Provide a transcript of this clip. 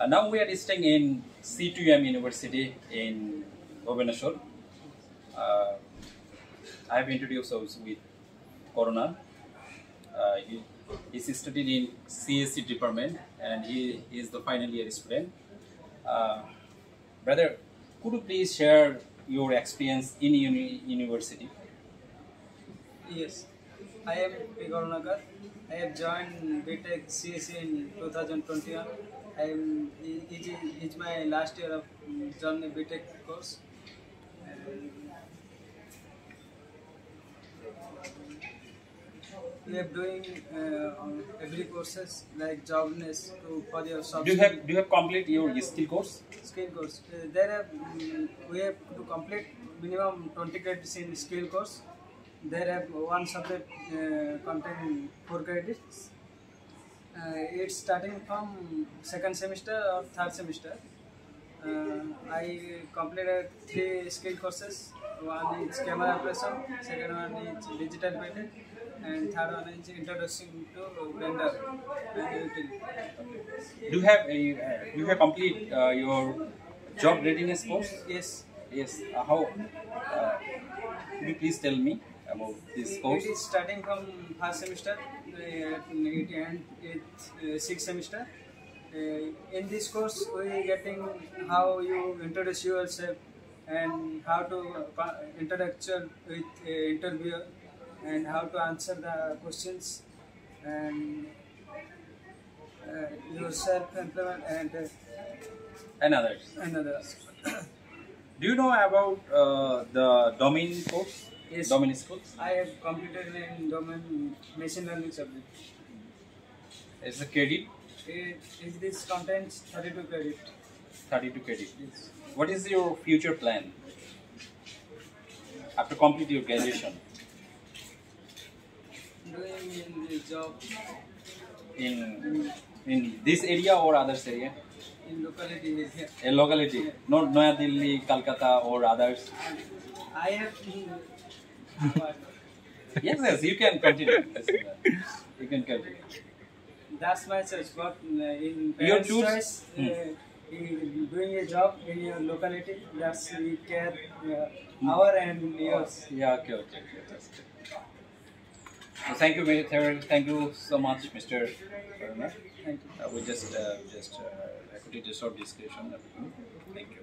Uh, now we are staying in C2M University in Bhubaneswar. Uh, I have introduced us with Corona. Uh, he, he's studied in CSE department and he is the final year student. Uh, brother, could you please share your experience in uni- university? Yes, I am P. I have joined BTech CSE in 2021. I am, it is it's my last year of um, journey BTech course. We are doing uh, every courses like jobness to for your soft Do you have do you have complete your skill course? skill course. Uh, there are, mm, we have to complete minimum 20 credits in skill course. There have one subject uh, contain 4 credits. Uh, it's starting from second semester or third semester. Uh, I completed three skill courses. One is camera operation, second one is digital painting, and third one is introduction to Blender and Unity. Do you have a, uh, do you have complete uh, your job readiness course? Yes, Yes. Uh, how? Uh, could you please tell me about this course? It is starting from first semester, uh, with uh, sixth semester. Uh, in this course, we are getting how you introduce yourself and how to uh, interact with uh, interviewer and how to answer the questions and uh, your self-employment and uh, And others. another. Do you know about uh, the domain course? Yes. Domain schools. I have completed in domain machine learning subject. It's a credit, It, it this contains 32 credit. 32 credit. Yes. What is your future plan after complete your graduation Doing in the job in in this area or others area? in locality here. A locality, yeah. not Noya Delhi, Calcutta or others. I have Yes, yes, you can continue. Yes, you can continue. that's my choice. But in Your choice, uh, in doing a job in your locality, that's we care uh, our and yours. Yeah, okay, okay, okay. So thank you, very- thank you so much, Mr. Verma. Thank you. Uh, we just uh, just uh, I put it a short description. Thank you.